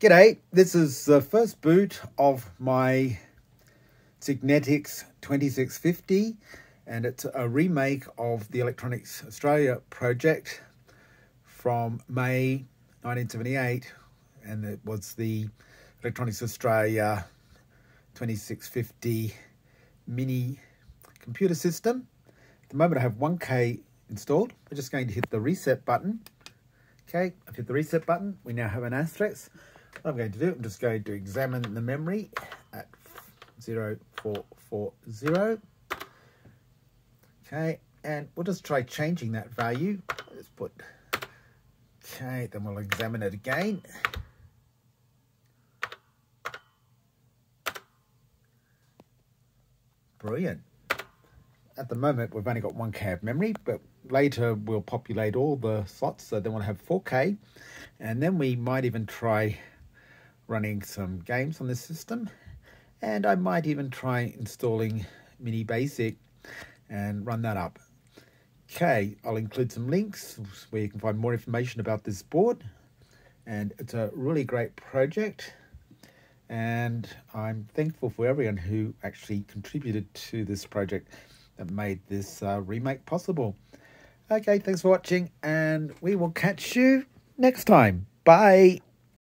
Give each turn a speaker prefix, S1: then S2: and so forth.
S1: G'day, this is the first boot of my Signetics 2650 and it's a remake of the Electronics Australia project from May 1978 and it was the Electronics Australia 2650 mini computer system. At the moment I have 1K installed. We're just going to hit the reset button. Okay, I've hit the reset button. We now have an asterisk. I'm going to do, I'm just going to examine the memory at 0440. Okay, and we'll just try changing that value. Let's put, okay, then we'll examine it again. Brilliant. At the moment, we've only got 1K of memory, but later we'll populate all the slots, so then we'll have 4K. And then we might even try running some games on this system. And I might even try installing Mini Basic and run that up. Okay, I'll include some links where you can find more information about this board. And it's a really great project. And I'm thankful for everyone who actually contributed to this project that made this uh, remake possible. Okay, thanks for watching, and we will catch you next time. Bye.